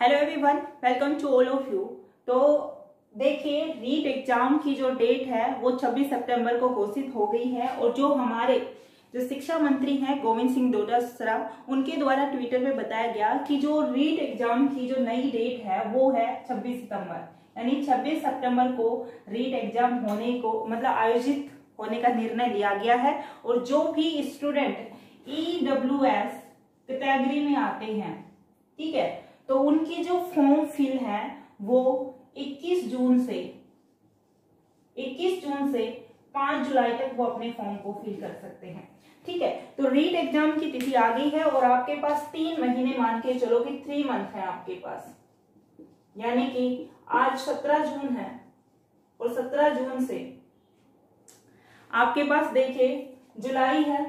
Hello everyone welcome to all of you तो देखिए REET exam की जो डेट है, वो 26 सितंबर को घोषित हो गई है और जो हमारे, जो शिक्षा मंत्री हैं गोविंद सिंह डोटासरा, उनके द्वारा ट्विटर पे बताया गया कि जो रीट एग्ज़ाम की जो नई डेट है, वो है 26 सितंबर. यानी 26 सितंबर को रीट एग्ज़ाम होने को मतलब आयोजित होने का निर्णय लिया गया है और जो भी student E W S category में आते हैं, ठीक है? तो उनकी जो फॉर्म फिल है, वो 21 जून से 21 जून से 5 जुलाई तक वो अपने फॉर्म को फिल कर सकते हैं। ठीक है तो रीट एग्ज़ाम की तिथि आ गई है और आपके पास तीन महीने मान के चलो कि थ्री मंथ है आपके पास। यानी कि आज 17 जून है और 17 जून से आपके पास देखिए, जुलाई है,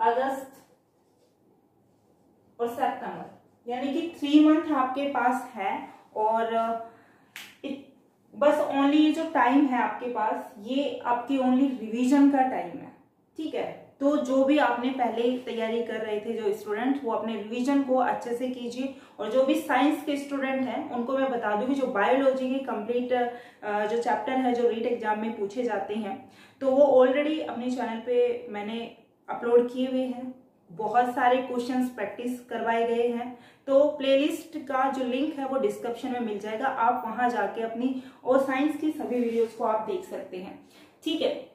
अगस्त और सितंबर यानी कि थ्री मंथ आपके पास है और इत, बस ओनली ये जो टाइम है आपके पास ये आपकी ओनली रिवीजन का टाइम है। ठीक है? तो जो भी आपने पहले तैयारी कर रहे थे जो स्टूडेंट वो अपने रिवीजन को अच्छे से कीजिए और जो भी साइंस के स्टूडेंट हैं उनको मैं बता दूँगी जो बायोलॉजी के कंप्लीट जो चैप्टर है जो रीट एग्ज़ाम में पूछे जाते हैं तो वो ऑलरेडी अपने चैनल पे मैंने अपलोड किए हुए हैं। बहुत सारे क्वेश्चंस प्रैक्टिस करवाए गए हैं। तो प्लेलिस्ट का जो लिंक है वो डिस्क्रिप्शन में मिल जाएगा। आप वहाँ जाके अपनी और साइंस की सभी वीडियोस को आप देख सकते हैं। ठीक है?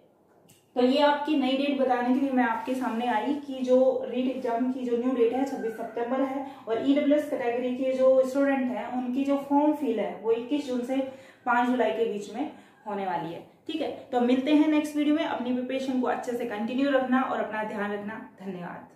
तो ये आपकी नई डेट बताने के लिए मैं आपके सामने आई कि जो रीट एग्ज़ाम की जो न्यू डेट है 26 सितंबर है और ईडब्ल्यू e कैटेगरी के जो स्टूडेंट हैं, उनकी जो फॉर्म फिल है, वो 21 जून से 5 जुलाई के बीच में होने वाली है। ठीक है? तो मिलते हैं नेक्स्ट वीडियो में। अपनी प्रिपरेशन को अच्छे से कंटिन्यू रखना और अपना ध्यान रखना। धन्यवाद।